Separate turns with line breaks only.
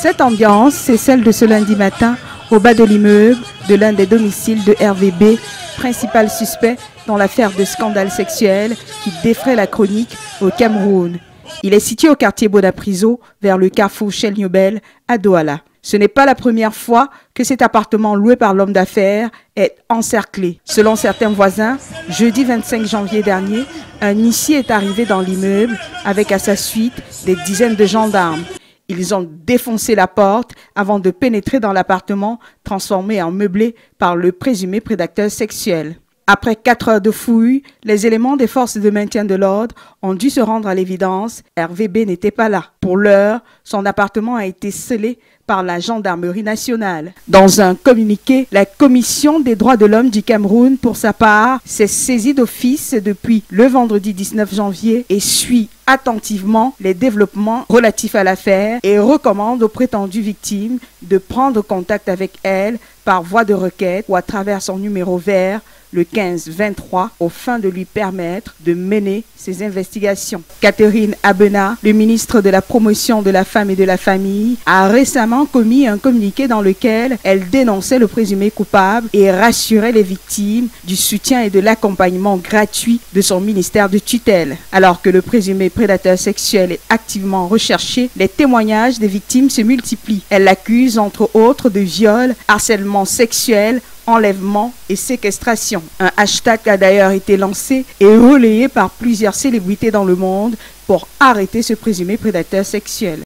Cette ambiance, c'est celle de ce lundi matin au bas de l'immeuble de l'un des domiciles de RVB, principal suspect dans l'affaire de scandale sexuel qui défraie la chronique au Cameroun. Il est situé au quartier Bonapriso, vers le carrefour Shell Nobel à Douala. Ce n'est pas la première fois que cet appartement loué par l'homme d'affaires est encerclé. Selon certains voisins, jeudi 25 janvier dernier, un huissier est arrivé dans l'immeuble avec à sa suite des dizaines de gendarmes. Ils ont défoncé la porte avant de pénétrer dans l'appartement transformé en meublé par le présumé prédateur sexuel. Après quatre heures de fouille, les éléments des forces de maintien de l'ordre ont dû se rendre à l'évidence. RVB n'était pas là. Pour l'heure, son appartement a été scellé par la gendarmerie nationale. Dans un communiqué, la Commission des droits de l'homme du Cameroun, pour sa part, s'est saisie d'office depuis le vendredi 19 janvier et suit attentivement les développements relatifs à l'affaire et recommande aux prétendues victimes de prendre contact avec elle par voie de requête ou à travers son numéro vert le 15-23 au fin de lui permettre de mener ses investigations. Catherine Abena, le ministre de la Promotion de la Femme et de la Famille, a récemment commis un communiqué dans lequel elle dénonçait le présumé coupable et rassurait les victimes du soutien et de l'accompagnement gratuit de son ministère de tutelle. Alors que le présumé prédateur sexuel est activement recherché, les témoignages des victimes se multiplient. Elle l'accuse entre autres de viol, harcèlement sexuel, enlèvement et séquestration. Un hashtag a d'ailleurs été lancé et relayé par plusieurs célébrités dans le monde pour arrêter ce présumé prédateur sexuel.